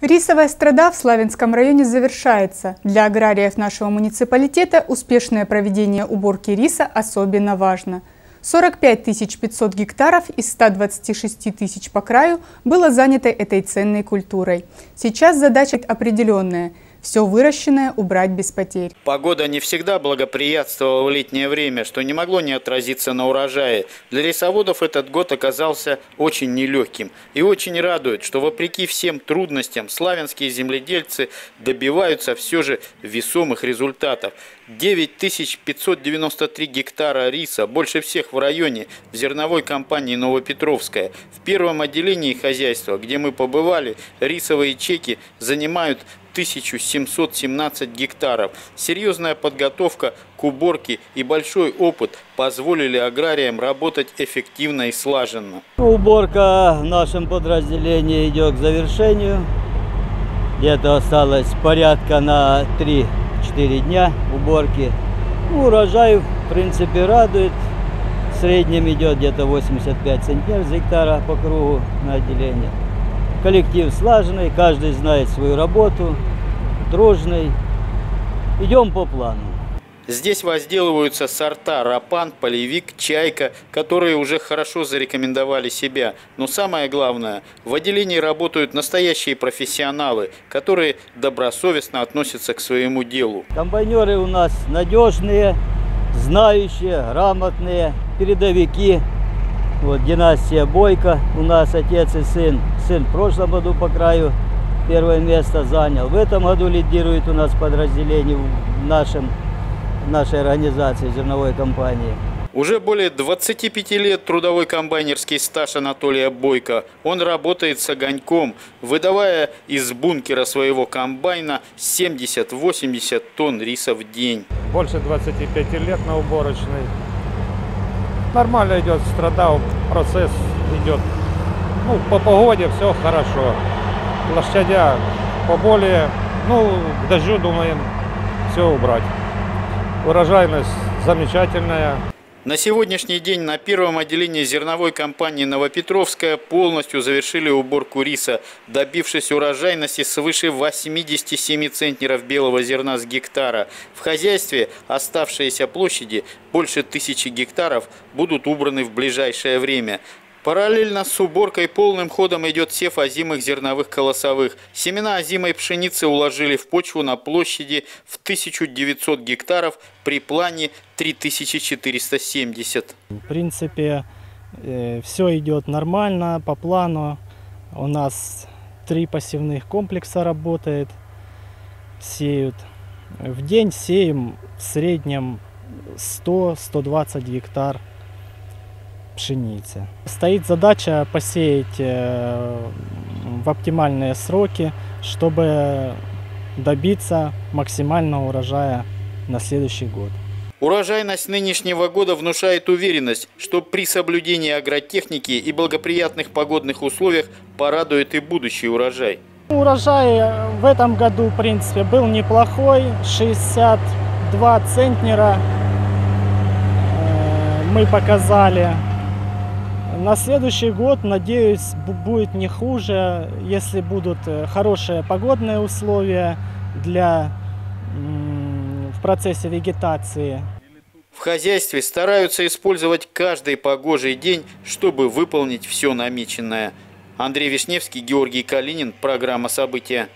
Рисовая страда в Славянском районе завершается. Для аграриев нашего муниципалитета успешное проведение уборки риса особенно важно. 45 500 гектаров из 126 тысяч по краю было занято этой ценной культурой. Сейчас задача определенная – все выращенное убрать без потерь. Погода не всегда благоприятствовала в летнее время, что не могло не отразиться на урожае. Для лесоводов этот год оказался очень нелегким. И очень радует, что вопреки всем трудностям славянские земледельцы добиваются все же весомых результатов. 9593 гектара риса, больше всех в районе, в зерновой компании «Новопетровская». В первом отделении хозяйства, где мы побывали, рисовые чеки занимают 1717 гектаров. Серьезная подготовка к уборке и большой опыт позволили аграриям работать эффективно и слаженно. Уборка в нашем подразделении идет к завершению. Где-то осталось порядка на 3-4 дня уборки. Ну, урожай, в принципе, радует. В среднем идет где-то 85 центнер с гектара по кругу на отделение. Коллектив слаженный, каждый знает свою работу, дружный. Идем по плану. Здесь возделываются сорта «Рапан», «Полевик», «Чайка», которые уже хорошо зарекомендовали себя. Но самое главное, в отделении работают настоящие профессионалы, которые добросовестно относятся к своему делу. Комбайнеры у нас надежные, знающие, грамотные, передовики. Вот династия Бойко, у нас отец и сын. Сын в прошлом году по краю первое место занял. В этом году лидирует у нас подразделение в нашем, нашей организации, зерновой компании. Уже более 25 лет трудовой комбайнерский стаж Анатолия Бойко. Он работает с огоньком, выдавая из бункера своего комбайна 70-80 тонн риса в день. Больше 25 лет на уборочной нормально идет страда, процесс идет. Ну, по погоде все хорошо. Лошадя поболее. Ну, к дождю думаем все убрать. Урожайность замечательная. На сегодняшний день на первом отделении зерновой компании «Новопетровская» полностью завершили уборку риса, добившись урожайности свыше 87 центнеров белого зерна с гектара. В хозяйстве оставшиеся площади, больше тысячи гектаров, будут убраны в ближайшее время. Параллельно с уборкой полным ходом идет сев озимых зерновых колосовых. Семена озимой пшеницы уложили в почву на площади в 1900 гектаров при плане 3470. В принципе, э, все идет нормально, по плану. У нас три посевных комплекса работает, сеют. В день сеем в среднем 100-120 гектар пшеницы. Стоит задача посеять э, в оптимальные сроки, чтобы добиться максимального урожая на следующий год. Урожайность нынешнего года внушает уверенность, что при соблюдении агротехники и благоприятных погодных условиях порадует и будущий урожай. Урожай в этом году, в принципе, был неплохой. 62 центнера э, мы показали. На следующий год, надеюсь, будет не хуже, если будут э, хорошие погодные условия для, в процессе вегетации. В хозяйстве стараются использовать каждый погожий день, чтобы выполнить все намеченное. Андрей Вишневский, Георгий Калинин. Программа «События».